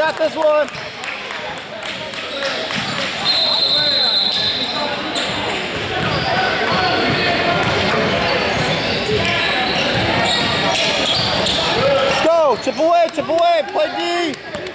got this one. Go. Chip away, chip away. Play D.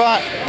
Get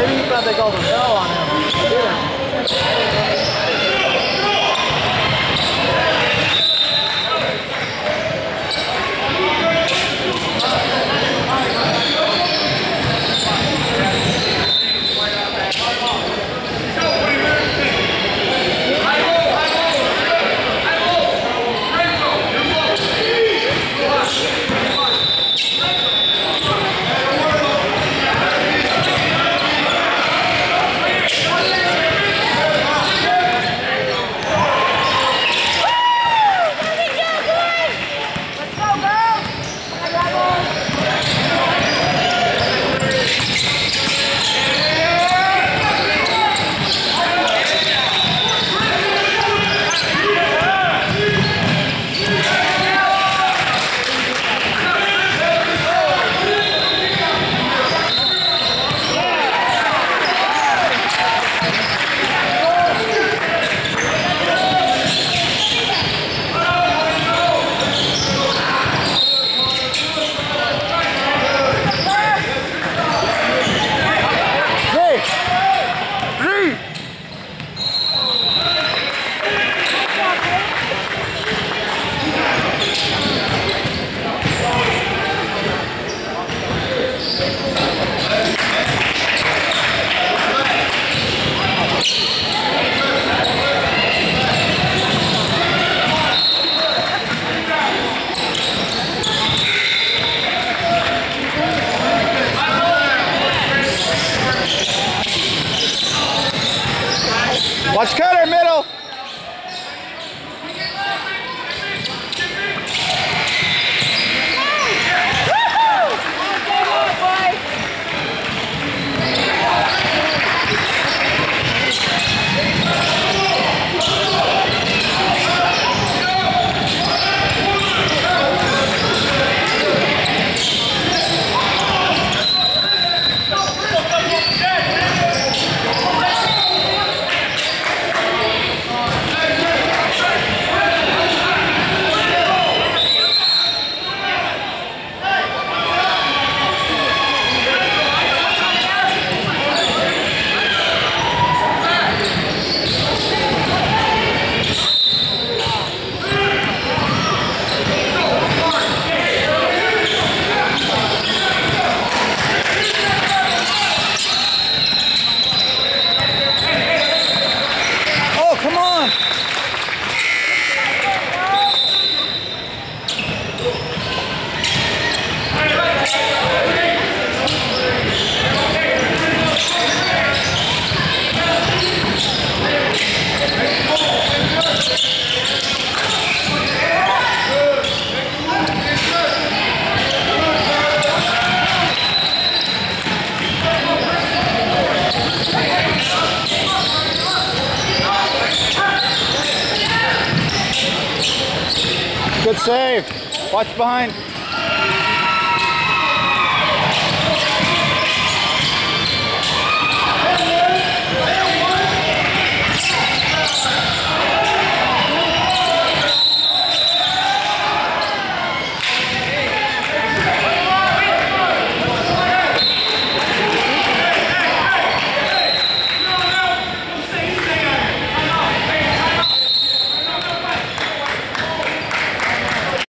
maybe you thought they called a foul on him. Let's Watch cutter, middle. Save. Watch behind.